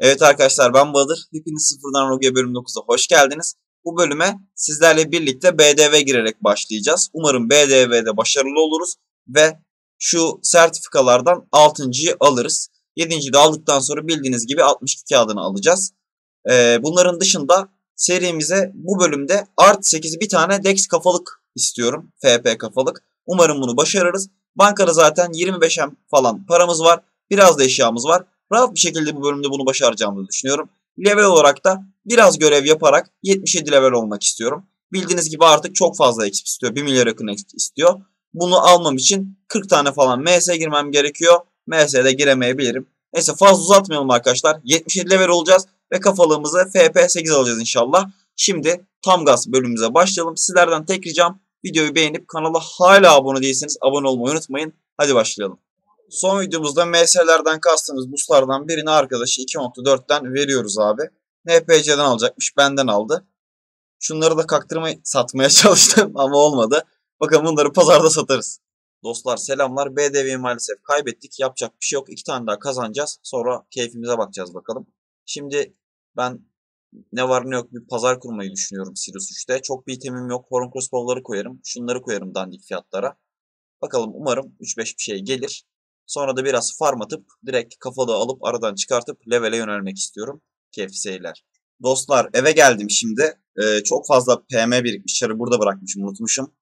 Evet arkadaşlar ben Bahadır. Hepiniz sıfırdan Rogue bölüm 9'a hoş geldiniz. Bu bölüme sizlerle birlikte BDV girerek başlayacağız. Umarım BDV'de başarılı oluruz ve şu sertifikalardan 6.yı alırız. 7.yi de aldıktan sonra bildiğiniz gibi 62 kağıdını alacağız. Ee, bunların dışında serimize bu bölümde Art 8'i bir tane Dex kafalık istiyorum. FP kafalık. Umarım bunu başarırız. Bankada zaten 25M falan paramız var. Biraz da eşyamız var. Rahat bir şekilde bu bölümde bunu başaracağımı düşünüyorum. Level olarak da biraz görev yaparak 77 level olmak istiyorum. Bildiğiniz gibi artık çok fazla exp istiyor. 1 milyar yakın exp istiyor. Bunu almam için 40 tane falan MS girmem gerekiyor. MS'de giremeyebilirim. Neyse fazla uzatmayalım arkadaşlar. 77 level olacağız ve kafalığımızı FP8 alacağız inşallah. Şimdi tam gaz bölümümüze başlayalım. Sizlerden tek ricam videoyu beğenip kanala hala abone değilseniz abone olmayı unutmayın. Hadi başlayalım. Son videomuzda MS'lerden kastığımız buslardan birini arkadaşı 2.4'ten veriyoruz abi. NPC'den alacakmış benden aldı. Şunları da kaktırmayı satmaya çalıştım ama olmadı. Bakın bunları pazarda satarız. Dostlar selamlar. BDV'yi maalesef kaybettik. Yapacak bir şey yok. İki tane daha kazanacağız. Sonra keyfimize bakacağız bakalım. Şimdi ben ne var ne yok bir pazar kurmayı düşünüyorum Sirius 3'te. Çok bir itemim yok. Horn crossbow'ları koyarım. Şunları koyarım dandik fiyatlara. Bakalım umarım 3-5 bir şey gelir. Sonra da biraz farm atıp direkt kafalığı alıp aradan çıkartıp levele yönelmek istiyorum. Keyifli. Dostlar eve geldim şimdi. Ee, çok fazla PM birikmiş. Çarı burada bırakmışım unutmuşum.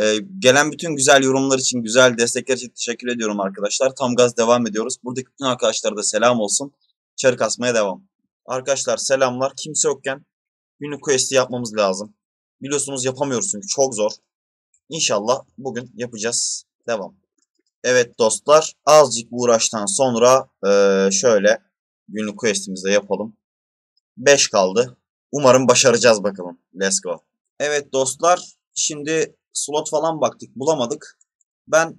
Ee, gelen bütün güzel yorumlar için, güzel destekler için teşekkür ediyorum arkadaşlar. Tam gaz devam ediyoruz. Buradaki bütün arkadaşlara da selam olsun. Çarı kasmaya devam. Arkadaşlar selamlar. Kimse yokken günlük quest'i yapmamız lazım. Biliyorsunuz yapamıyoruz çünkü çok zor. İnşallah bugün yapacağız. Devam. Evet dostlar azıcık uğraştan sonra ee, şöyle günlük quest'imizi yapalım. 5 kaldı. Umarım başaracağız bakalım. Let's go. Evet dostlar şimdi slot falan baktık bulamadık. Ben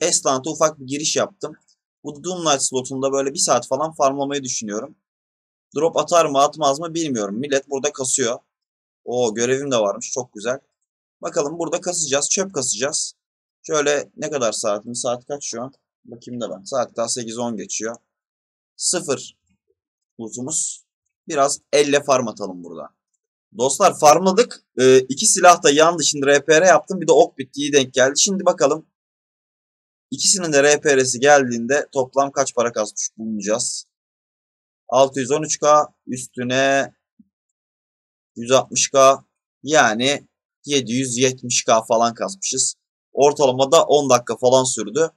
Esland'a ufak bir giriş yaptım. Bu Doomlight slotunda böyle bir saat falan farmlamayı düşünüyorum. Drop atar mı atmaz mı bilmiyorum. Millet burada kasıyor. O görevim de varmış çok güzel. Bakalım burada kasacağız. Çöp kasacağız. Şöyle ne kadar saatim? Saat kaç şu an? Bakayım da ben. Saat daha 8-10 geçiyor. Sıfır lootumuz. Biraz elle farm atalım burada. Dostlar farmladık. Ee, iki silah da yandı. Şimdi RPR yaptım. Bir de ok bittiği denk geldi. Şimdi bakalım. İkisinin de RPR'si geldiğinde toplam kaç para kasmış bulunacağız. 613k üstüne 160k yani 770k falan kasmışız. Ortalamada 10 dakika falan sürdü.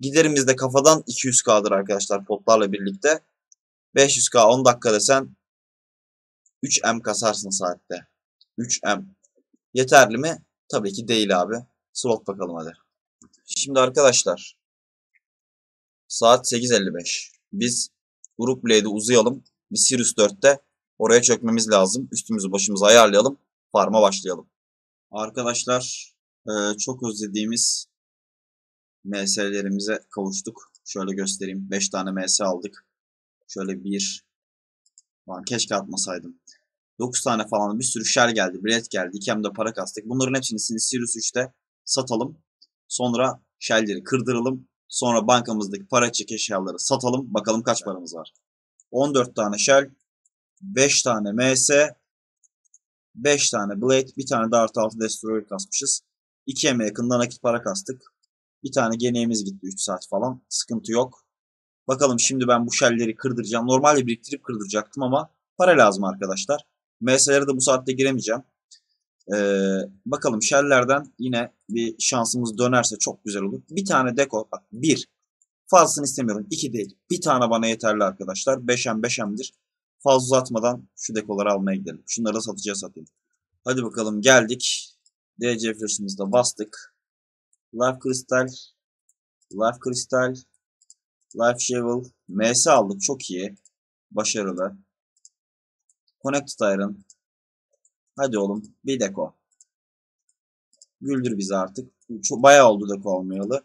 Giderimiz de kafadan 200k'dır arkadaşlar potlarla birlikte. 500k 10 dakika desen 3M kasarsın saatte. 3M. Yeterli mi? Tabii ki değil abi. Slot bakalım hadi. Şimdi arkadaşlar. Saat 8.55. Biz Grup Blade'i uzayalım. Bir Sirius 4'te oraya çökmemiz lazım. Üstümüzü başımızı ayarlayalım. Farm'a başlayalım. Arkadaşlar çok özlediğimiz MS'lerimize kavuştuk. Şöyle göstereyim. 5 tane MS aldık. Şöyle bir. Lan keşke atmasaydım. 9 tane falan bir sürü shell geldi. Bilet geldi. İkemde para kastık. Bunların hepsini Sirius 3'te satalım. Sonra shellleri kırdıralım. Sonra bankamızdaki para çek eşyaları satalım. Bakalım kaç paramız var. 14 tane shell. 5 tane MS. 5 tane blade. Bir tane de artı 6 destroyer kasmışız. 2 eme yakında nakit para kastık. Bir tane geneğimiz gitti 3 saat falan. Sıkıntı yok. Bakalım şimdi ben bu shellleri kırdıracağım. Normalde biriktirip kırdıracaktım ama para lazım arkadaşlar. MS'lere de bu saatte giremeyeceğim. Ee, bakalım shelllerden yine bir şansımız dönerse çok güzel olur. Bir tane deko. Bak bir. Fazlasını istemiyorum. iki değil. Bir tane bana yeterli arkadaşlar. 5M 5M'dir. Fazla uzatmadan şu dekoları almaya gidelim. Şunları da satacağız satayım. Hadi bakalım geldik. DC Flash'ımızda bastık. Life Crystal. Life Crystal. Life Shovel. MS aldık. Çok iyi. Başarılı. Connected Iron. Hadi oğlum. Bir deko. Güldür bizi artık. Çok, bayağı oldu deko almayalı.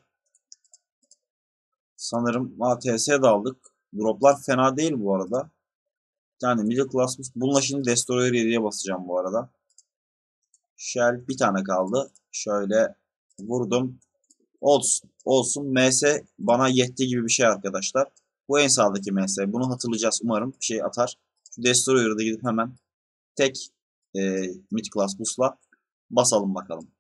Sanırım ATS de aldık. Droplar fena değil bu arada. Yani middle class bununla şimdi Destroyer 7'ye basacağım bu arada. Shell bir tane kaldı. Şöyle vurdum. Olsun. Olsun. MS bana yetti gibi bir şey arkadaşlar. Bu en sağdaki MS. Bunu hatırlayacağız umarım. Bir şey atar. Şu Destroyer'da gidip hemen tek e, Myth Class Boost'la basalım bakalım.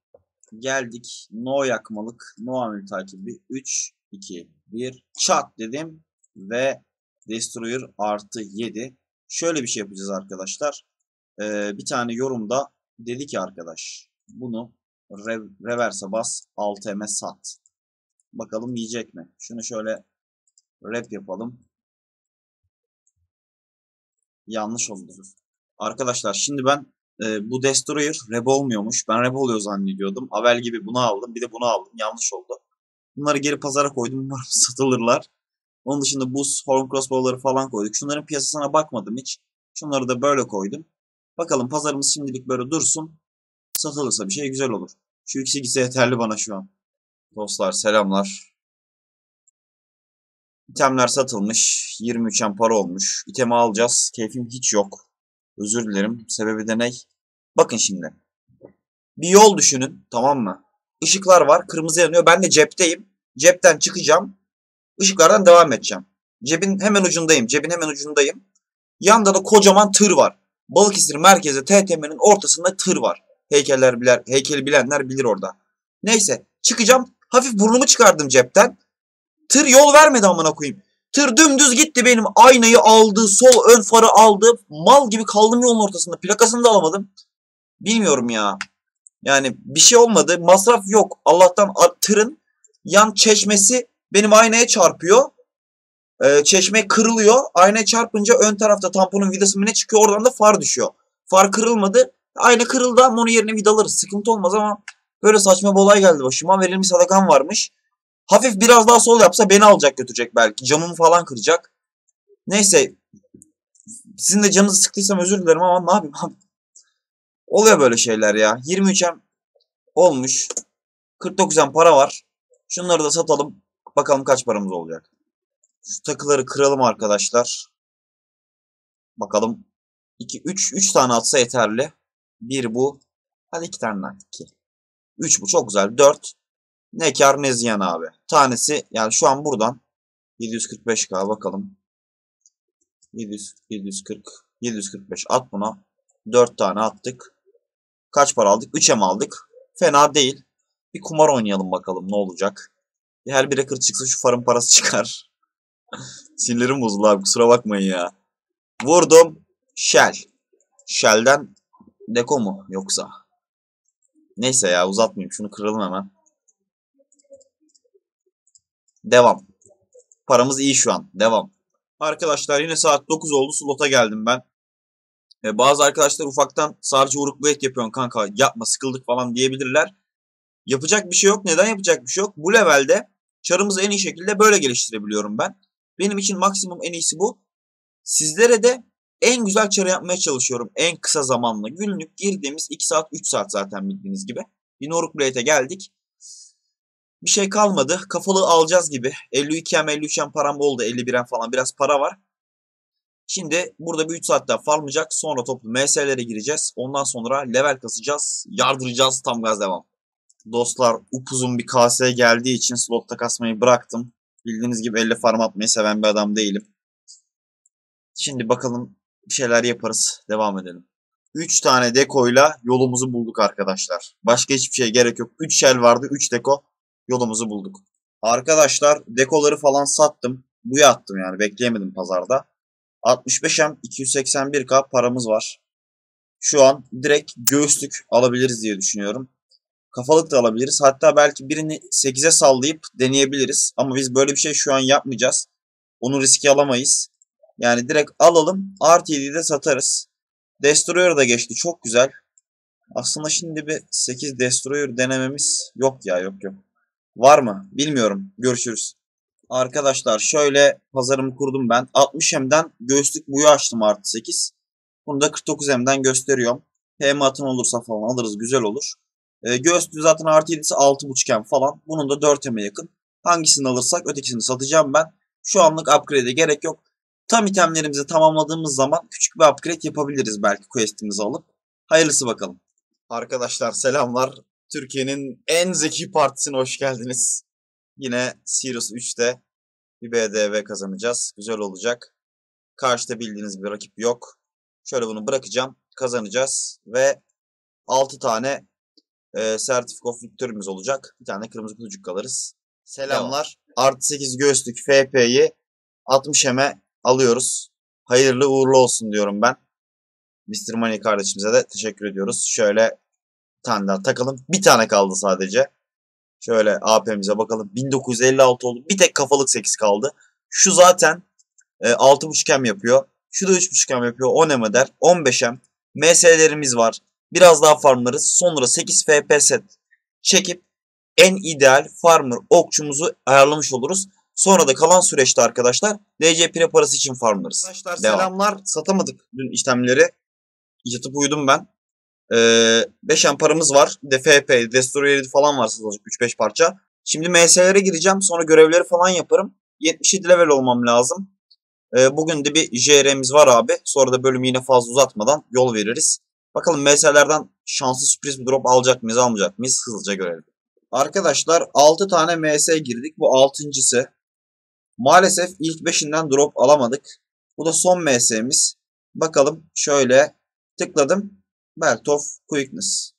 Geldik. No yakmalık. No amir takibi. 3, 2, 1. Çat dedim. Ve Destroyer artı 7. Şöyle bir şey yapacağız arkadaşlar. Ee, bir tane yorumda dedi ki arkadaş bunu rev, reverse bas 6M sat. Bakalım yiyecek mi? Şunu şöyle rap yapalım. Yanlış oldu. Arkadaşlar şimdi ben e, bu Destroyer rap olmuyormuş. Ben rap oluyor zannediyordum. Avel gibi bunu aldım. Bir de bunu aldım. Yanlış oldu. Bunları geri pazara koydum. Umarım satılırlar. Onun dışında buz, horn crossbow'ları falan koyduk. Şunların piyasasına bakmadım hiç. Şunları da böyle koydum. Bakalım pazarımız şimdilik böyle dursun. Satılırsa bir şey güzel olur. Şu ikisi gitse yeterli bana şu an. Dostlar selamlar. İtemler satılmış. 23 para olmuş. İtemi alacağız. Keyfim hiç yok. Özür dilerim. Sebebi de ne? Bakın şimdi. Bir yol düşünün. Tamam mı? Işıklar var. Kırmızı yanıyor. Ben de cepteyim. Cepten çıkacağım. Işıklardan devam edeceğim. Cebin hemen ucundayım. Cebin hemen ucundayım. Yanda da kocaman tır var. Balıkesir merkezi TTM'nin ortasında tır var. Heykeller biler, heykeli bilenler bilir orada. Neyse çıkacağım. Hafif burnumu çıkardım cepten. Tır yol vermedi amına koyayım. Tır dümdüz gitti benim aynayı aldı, sol ön farı aldı. Mal gibi kaldım yolun ortasında. Plakasını da alamadım. Bilmiyorum ya. Yani bir şey olmadı. Masraf yok. Allah'tan tırın yan çeşmesi benim aynaya çarpıyor. Ee, çeşme kırılıyor. Aynaya çarpınca ön tarafta tamponun vidası ne çıkıyor oradan da far düşüyor. Far kırılmadı. Ayna kırıldı ama onun yerine vidalarız. Sıkıntı olmaz ama böyle saçma bir olay geldi başıma. Verilmiş sadakan varmış. Hafif biraz daha sol yapsa beni alacak götürecek belki. Camımı falan kıracak. Neyse. Sizin de canınızı sıktıysam özür dilerim ama ne yapayım abi. Oluyor böyle şeyler ya. 23'em olmuş. 49'em para var. Şunları da satalım. Bakalım kaç paramız olacak. Şu takıları kıralım arkadaşlar. Bakalım. 2 3 3 tane atsa yeterli. Bir bu. Hadi iki tane daha. 2. 3 bu çok güzel. 4. Ne kar ne ziyan abi. Tanesi yani şu an buradan 745k bakalım. 700 740 745 at buna. 4 tane attık. Kaç para aldık? 3'e mi aldık? Fena değil. Bir kumar oynayalım bakalım ne olacak. Her bir kır çıksa şu farın parası çıkar. Sinirlerim bozuldu abi kusura bakmayın ya. Vurdum. Shell. Shell'den Deko mu yoksa? Neyse ya uzatmayayım. Şunu kıralım hemen. Devam. Paramız iyi şu an. Devam. Arkadaşlar yine saat 9 oldu. Slota geldim ben. Ee, bazı arkadaşlar ufaktan sadece et yapıyorsun kanka yapma sıkıldık falan diyebilirler. Yapacak bir şey yok. Neden yapacak bir şey yok? Bu levelde çarımızı en iyi şekilde böyle geliştirebiliyorum ben. Benim için maksimum en iyisi bu. Sizlere de en güzel çarı yapmaya çalışıyorum. En kısa zamanla. Günlük girdiğimiz 2 saat 3 saat zaten bildiğiniz gibi. Bir Noruk Blade'e geldik. Bir şey kalmadı. Kafalı alacağız gibi. 52'm 53'em param oldu. 51'em falan biraz para var. Şimdi burada bir 3 saat daha farmlayacak. Sonra toplu MS'lere gireceğiz. Ondan sonra level kasacağız. Yardıracağız. Tam gaz devam. Dostlar upuzun bir KS geldiği için slotta kasmayı bıraktım. Bildiğiniz gibi elle farm atmayı seven bir adam değilim. Şimdi bakalım bir şeyler yaparız. Devam edelim. 3 tane dekoyla yolumuzu bulduk arkadaşlar. Başka hiçbir şey gerek yok. 3 shell vardı. 3 deko yolumuzu bulduk. Arkadaşlar dekoları falan sattım. Buya attım yani. Bekleyemedim pazarda. 65M 281K paramız var. Şu an direkt göğüslük alabiliriz diye düşünüyorum. Kafalık da alabiliriz. Hatta belki birini 8'e sallayıp deneyebiliriz. Ama biz böyle bir şey şu an yapmayacağız. Onu riski alamayız. Yani direkt alalım. Artı 7'yi de satarız. Destroyer da geçti. Çok güzel. Aslında şimdi bir 8 Destroyer denememiz yok ya yok yok. Var mı? Bilmiyorum. Görüşürüz. Arkadaşlar şöyle pazarımı kurdum ben. 60M'den göğüslük buyu açtım artı 8. Bunu da 49M'den gösteriyorum. PM atın olursa falan alırız. Güzel olur. E, göğüslüğü zaten artı 7'si 6.5M falan. Bunun da 4M'e yakın. Hangisini alırsak ötekisini satacağım ben. Şu anlık upgrade'e gerek yok. Tam itemlerimizi tamamladığımız zaman küçük bir upgrade yapabiliriz belki questimizi alıp. Hayırlısı bakalım. Arkadaşlar selamlar. Türkiye'nin en zeki partisine hoş geldiniz. Yine Sirius 3'te Bir BDV kazanacağız. Güzel olacak. Karşıda bildiğiniz bir rakip yok. Şöyle bunu bırakacağım. Kazanacağız ve 6 tane e, Certificate of Victory'miz olacak. Bir tane kırmızı kutucuk kalırız. Selamlar. Artı 8 göğüslük FP'yi 60 eme alıyoruz. Hayırlı uğurlu olsun diyorum ben. Mr. Money kardeşimize de teşekkür ediyoruz. Şöyle bir tane daha takalım. Bir tane kaldı sadece. Şöyle AP'mize bakalım. 1956 oldu. Bir tek kafalık 8 kaldı. Şu zaten e, 6.5 M yapıyor. Şu da 3.5 M yapıyor. 10 M eder. 15 M. MS'lerimiz var. Biraz daha farmlarız. Sonra 8 FP set çekip en ideal farmer okçumuzu ayarlamış oluruz. Sonra da kalan süreçte arkadaşlar DC Pre parası için farmlarız. Arkadaşlar Devam. selamlar. Satamadık dün işlemleri. Yatıp uyudum ben. Ee, 5 paramız var. Bir de FP, Destroyer falan var satılacak 3-5 parça. Şimdi MS'lere gireceğim. Sonra görevleri falan yaparım. 77 level olmam lazım. Ee, bugün de bir JR'miz var abi. Sonra da bölümü yine fazla uzatmadan yol veririz. Bakalım MS'lerden şanslı sürpriz bir drop alacak mıyız almayacak mıyız hızlıca görelim. Arkadaşlar 6 tane MS girdik. Bu 6.sı. Maalesef ilk 5'inden drop alamadık. Bu da son MS'miz. Bakalım şöyle tıkladım. Belt of Quickness.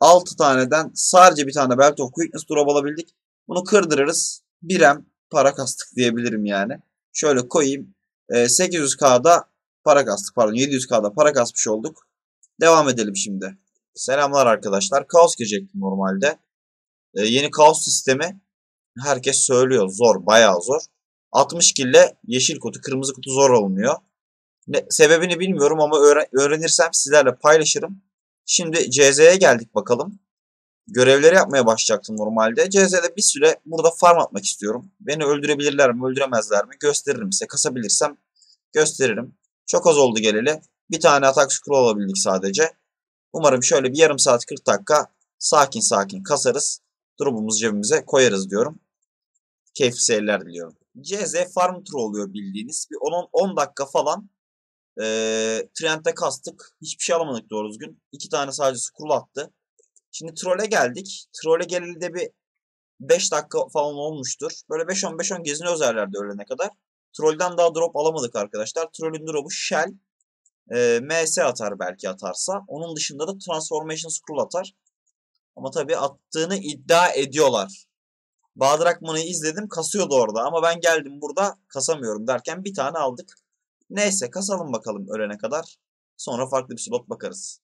6 taneden sadece bir tane Belt of Quickness drop alabildik. Bunu kırdırırız. 1M para kastık diyebilirim yani. Şöyle koyayım. 800K'da ee, para kastık pardon 700K'da para kasmış olduk. Devam edelim şimdi. Selamlar arkadaşlar. Kaos girecektim normalde. Ee, yeni kaos sistemi herkes söylüyor. Zor. Bayağı zor. 60 kille yeşil kutu, kırmızı kutu zor alınıyor. Ne, sebebini bilmiyorum ama öğren, öğrenirsem sizlerle paylaşırım. Şimdi CZ'ye geldik bakalım. Görevleri yapmaya başlayacaktım normalde. CZ'de bir süre burada farm atmak istiyorum. Beni öldürebilirler mi, öldüremezler mi gösteririm size. Kasabilirsem gösteririm. Çok az oldu geleli. Bir tane atak scroll alabildik sadece. Umarım şöyle bir yarım saat 40 dakika sakin sakin kasarız. Drop'umuzu cebimize koyarız diyorum. Keyifli seyirler diliyorum. CZ farm tur oluyor bildiğiniz. Bir 10, 10 dakika falan e, Trent'te kastık. Hiçbir şey alamadık doğru düzgün. İki tane sadece scroll attı. Şimdi trole geldik. Trole geleli de bir 5 dakika falan olmuştur. Böyle 5-10-5-10 geziniyoruz yerlerde öğlene kadar. Trollden daha drop alamadık arkadaşlar. Trollün drop'u Shell. E, MS atar belki atarsa. Onun dışında da Transformation Scroll atar. Ama tabii attığını iddia ediyorlar. Bahadır Akman'ı izledim kasıyordu orada ama ben geldim burada kasamıyorum derken bir tane aldık. Neyse kasalım bakalım ölene kadar. Sonra farklı bir slot bakarız.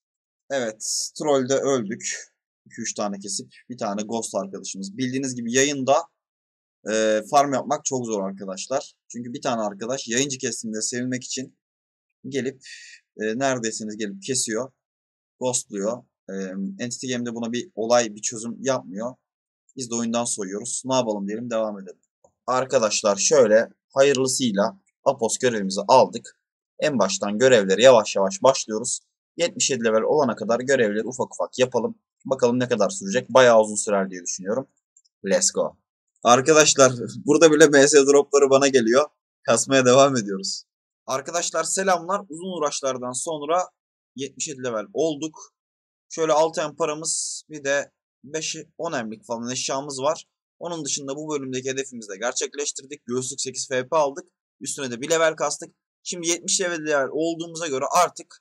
Evet trollde öldük. 2-3 tane kesip bir tane ghost arkadaşımız. Bildiğiniz gibi yayında e, farm yapmak çok zor arkadaşlar. Çünkü bir tane arkadaş yayıncı kesimde sevilmek için gelip e, neredesiniz gelip kesiyor. Ghostluyor. E, Entity Game'de buna bir olay bir çözüm yapmıyor. Biz de oyundan soyuyoruz. Ne yapalım diyelim devam edelim. Arkadaşlar şöyle hayırlısıyla Apos görevimizi aldık. En baştan görevleri yavaş yavaş başlıyoruz. 77 level olana kadar görevleri ufak ufak yapalım. Bakalım ne kadar sürecek. Bayağı uzun sürer diye düşünüyorum. Let's go. Arkadaşlar burada bile MS dropları bana geliyor. Kasmaya devam ediyoruz. Arkadaşlar selamlar. Uzun uğraşlardan sonra 77 level olduk. Şöyle 6 em paramız bir de 5'i 10 emlik falan eşyamız var. Onun dışında bu bölümdeki hedefimizi de gerçekleştirdik. Göğüslük 8 FP aldık. Üstüne de bir level kastık. Şimdi 70 level olduğumuza göre artık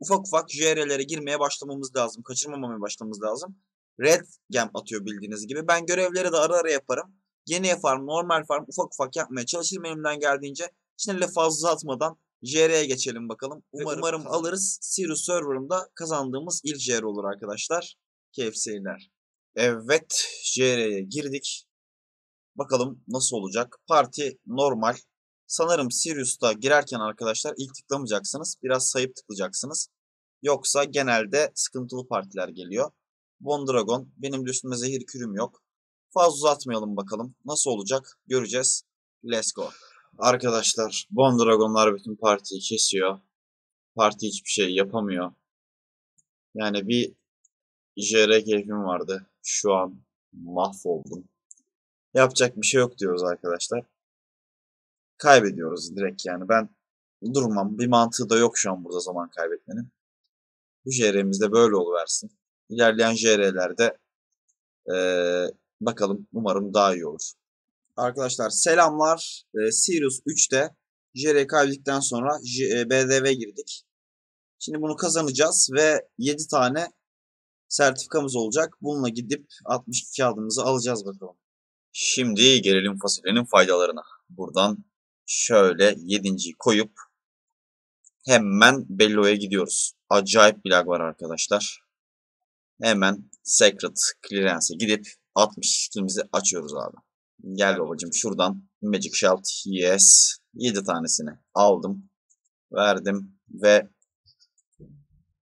ufak ufak JR'lere girmeye başlamamız lazım. Kaçırmamaya başlamamız lazım. Red gem atıyor bildiğiniz gibi. Ben görevleri de ara ara yaparım. Yeni farm, normal farm ufak ufak yapmaya çalışırım elimden geldiğince. Şimdi fazla atmadan JR'ye geçelim bakalım. Umarım, umarım alırız. Sirius Server'ımda kazandığımız ilk JR olur arkadaşlar. Keyifli seyirler. Evet JR'ye girdik. Bakalım nasıl olacak. Parti normal. Sanırım Sirius'ta girerken arkadaşlar ilk tıklamayacaksınız. Biraz sayıp tıklayacaksınız. Yoksa genelde sıkıntılı partiler geliyor. Bondragon. Benim de üstümde zehir kürüm yok. Fazla uzatmayalım bakalım. Nasıl olacak göreceğiz. Let's go. Arkadaşlar Bondragonlar bütün partiyi kesiyor. Parti hiçbir şey yapamıyor. Yani bir JR keyfim vardı. Şu an mahvoldum. Yapacak bir şey yok diyoruz arkadaşlar kaybediyoruz direkt yani. Ben durmam. Bir mantığı da yok şu an burada zaman kaybetmenin. Bu JR'mizde böyle oluversin. İlerleyen JR'lerde ee, bakalım umarım daha iyi olur. Arkadaşlar selamlar. Ee, Sirius 3'te JR'yi kaybettikten sonra J- e, BDV girdik. Şimdi bunu kazanacağız ve 7 tane sertifikamız olacak. Bununla gidip 62 kağıdımızı alacağız bakalım. Şimdi gelelim fasulyenin faydalarına. Buradan şöyle 7.yi koyup hemen Bello'ya gidiyoruz. Acayip bir lag var arkadaşlar. Hemen Secret Clearance'e gidip 62'mizi açıyoruz abi. Gel babacım şuradan Magic Shalt yes 7 tanesini aldım. Verdim ve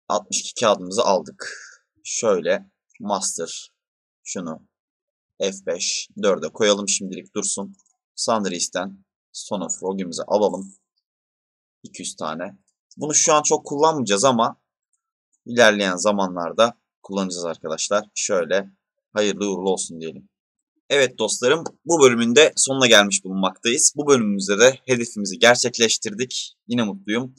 62 kağıdımızı aldık. Şöyle Master şunu F5 4'e koyalım şimdilik dursun. Sandries'ten Son of Rogue'imizi alalım. 200 tane. Bunu şu an çok kullanmayacağız ama ilerleyen zamanlarda kullanacağız arkadaşlar. Şöyle hayırlı uğurlu olsun diyelim. Evet dostlarım bu bölümün de sonuna gelmiş bulunmaktayız. Bu bölümümüzde de hedefimizi gerçekleştirdik. Yine mutluyum.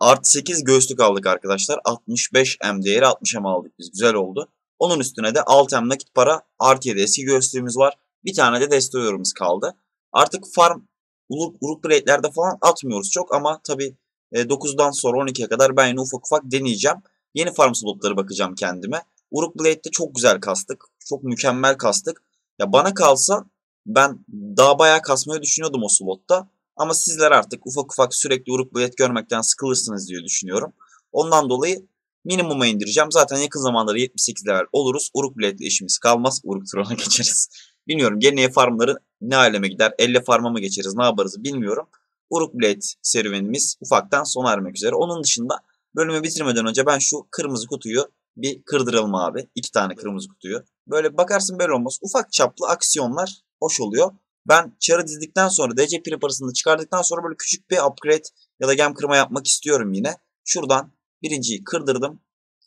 Artı 8 göğüslük aldık arkadaşlar. 65 M değeri 60 M aldık biz. Güzel oldu. Onun üstüne de 6 M nakit para artı 7 eski göğüslüğümüz var. Bir tane de destroyer'ımız kaldı. Artık farm Uruk, Uruk Blade'lerde falan atmıyoruz çok ama tabi 9'dan sonra 12'ye kadar ben yine ufak ufak deneyeceğim. Yeni farm slotları bakacağım kendime. Uruk Blade'de çok güzel kastık. Çok mükemmel kastık. Ya bana kalsa ben daha bayağı kasmayı düşünüyordum o slotta. Ama sizler artık ufak ufak sürekli Uruk Blade görmekten sıkılırsınız diye düşünüyorum. Ondan dolayı minimuma indireceğim. Zaten yakın zamanda 78 level oluruz. Uruk Blade ile işimiz kalmaz. Uruk Tron'a geçeriz. Bilmiyorum gene farmları ne aleme gider? Elle farma mı geçeriz? Ne yaparız bilmiyorum. Uruk Blade serüvenimiz ufaktan sona ermek üzere. Onun dışında bölümü bitirmeden önce ben şu kırmızı kutuyu bir kırdıralım abi. İki tane kırmızı kutuyu. Böyle bakarsın böyle olmaz. Ufak çaplı aksiyonlar hoş oluyor. Ben çarı dizdikten sonra DC Prepper'sını çıkardıktan sonra böyle küçük bir upgrade ya da gem kırma yapmak istiyorum yine. Şuradan birinciyi kırdırdım.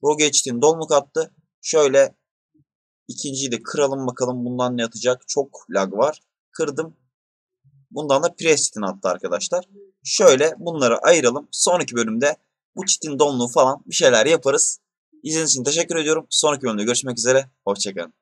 Rogue HT'nin dolmuk attı. Şöyle ikinciyi de kıralım bakalım bundan ne atacak. Çok lag var. Kırdım. Bundan da Preston attı arkadaşlar. Şöyle bunları ayıralım. Sonraki bölümde bu çitin donluğu falan bir şeyler yaparız. İzlediğiniz için teşekkür ediyorum. Sonraki bölümde görüşmek üzere. Hoşçakalın.